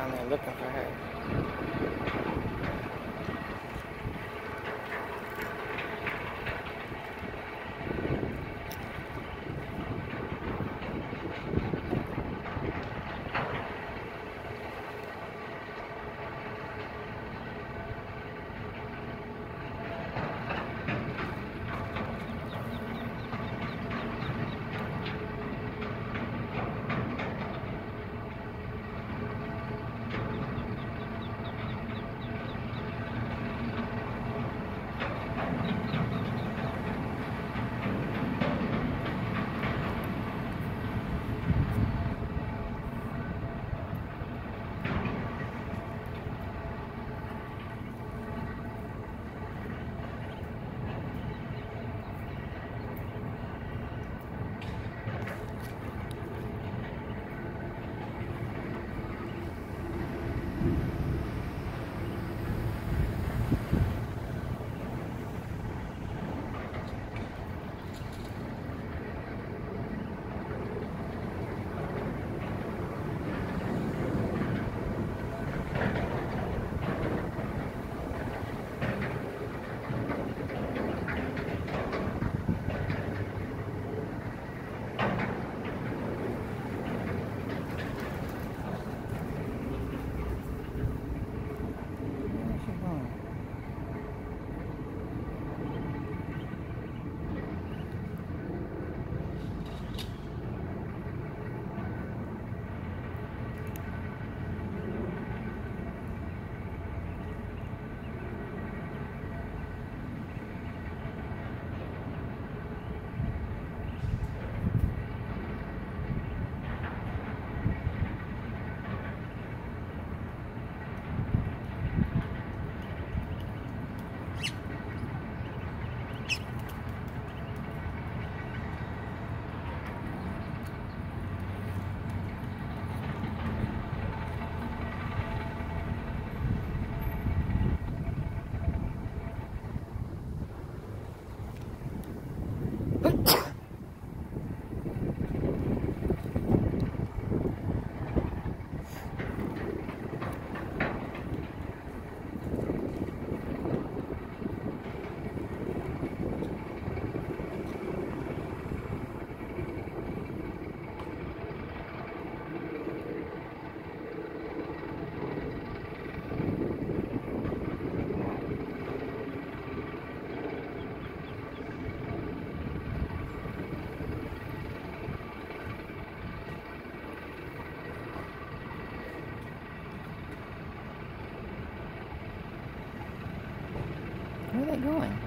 down there looking for her. Where are they going?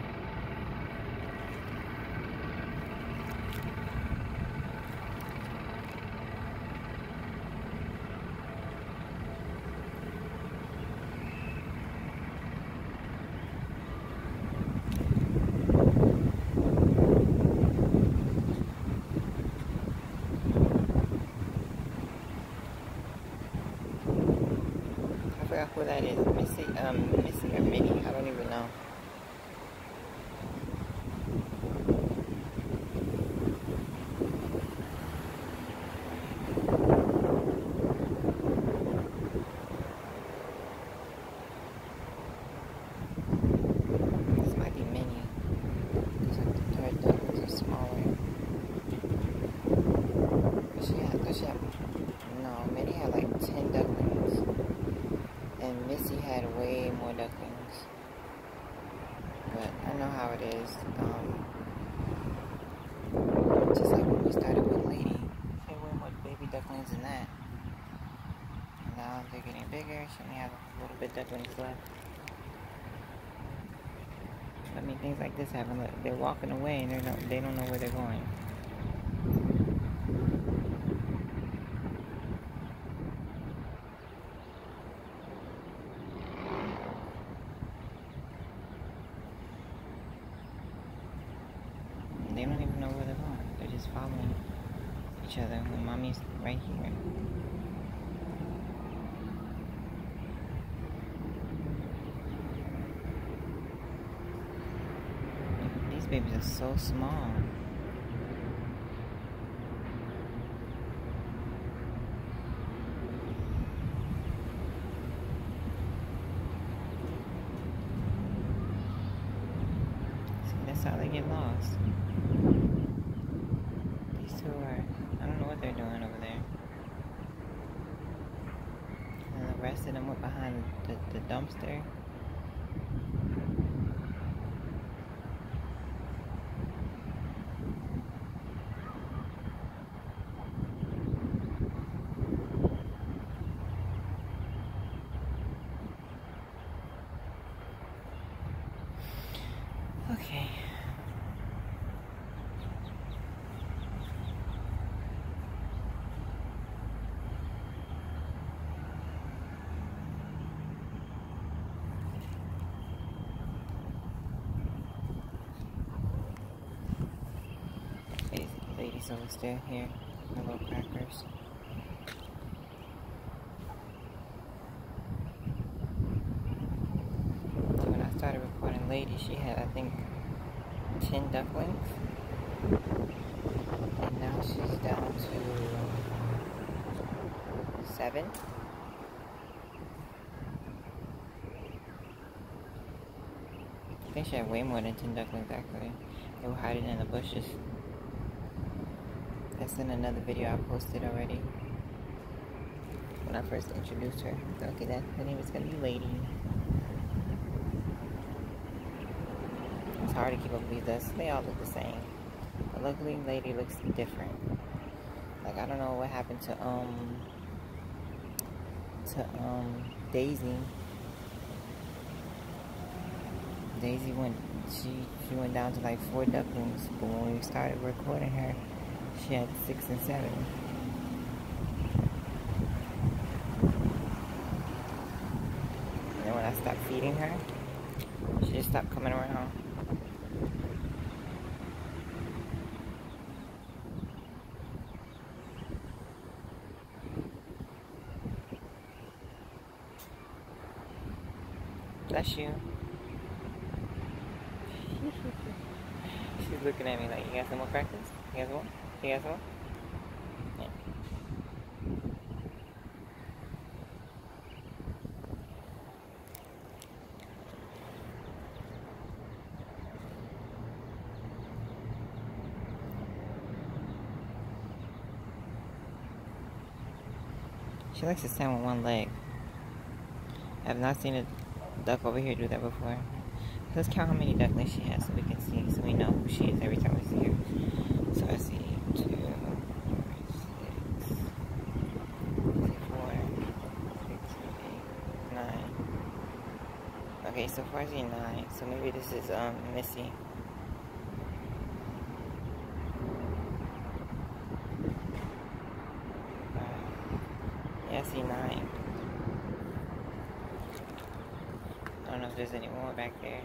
I forgot who that is. Missy, um, Missy or Minnie. I don't even know. This might be Minnie. Because her ducklings are smaller. But she had, does she have, no, Minnie had like 10 ducklings. And Missy had way more ducklings. But I know how it is. Um, just like when we started with Lady. She had way more baby ducklings than that. They're getting bigger. She only has a little bit ducklings left. I mean, things like this happen. Look, they're walking away and they don't, they don't know where they're going. They don't even know where they're going. They're just following each other when mommy's right here. These babies so small. See, that's how they get lost. These two are, I don't know what they're doing over there. And the rest of them were behind the, the dumpster. Okay. Ladies, ladies over still here, the little crackers. When I started recording lady, she had I think 10 ducklings. And now she's down to seven. I think she had way more than 10 ducklings actually. They were hiding in the bushes. That's in another video I posted already. When I first introduced her. Okay, that her name is gonna be Lady. It's hard to keep up with these. They all look the same. But luckily, Lady looks different. Like I don't know what happened to um to um Daisy. Daisy went she she went down to like four ducklings, but when we started recording her, she had six and seven. And then when I stopped feeding her, she just stopped coming around. Bless you. She's looking at me like, you got some more? You got some more? You got some more? She likes to stand with one leg. I have not seen a duck over here do that before. Let's count how many ducklings she has so we can see, so we know who she is every time we see her. So I see two, four, six, four, six, eight, nine. Okay, so far I see nine. So maybe this is um Missy. Yeah, I see nine. I don't know if there's any more back there.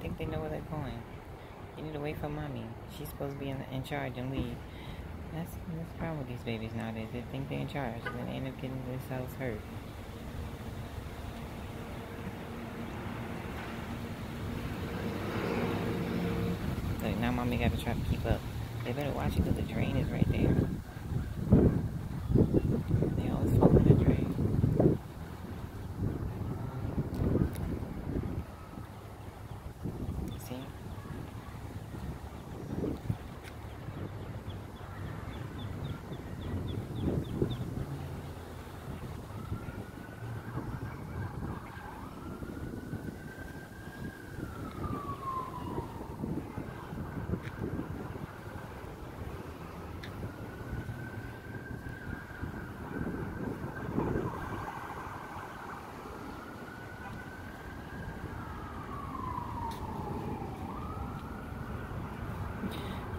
Think they know where they're going. You need to wait for mommy. She's supposed to be in, in charge and lead. That's that's the problem with these babies nowadays. They think they're in charge, and then they end up getting themselves hurt. Look, now mommy got to try to keep up. They better watch it because the drain is right there. They always follow the drain. See?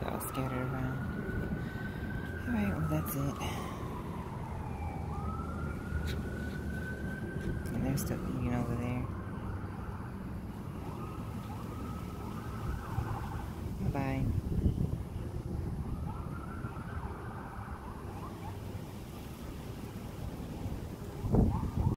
They're all scattered around. Alright, well that's it. And they're still eating over there. Bye-bye.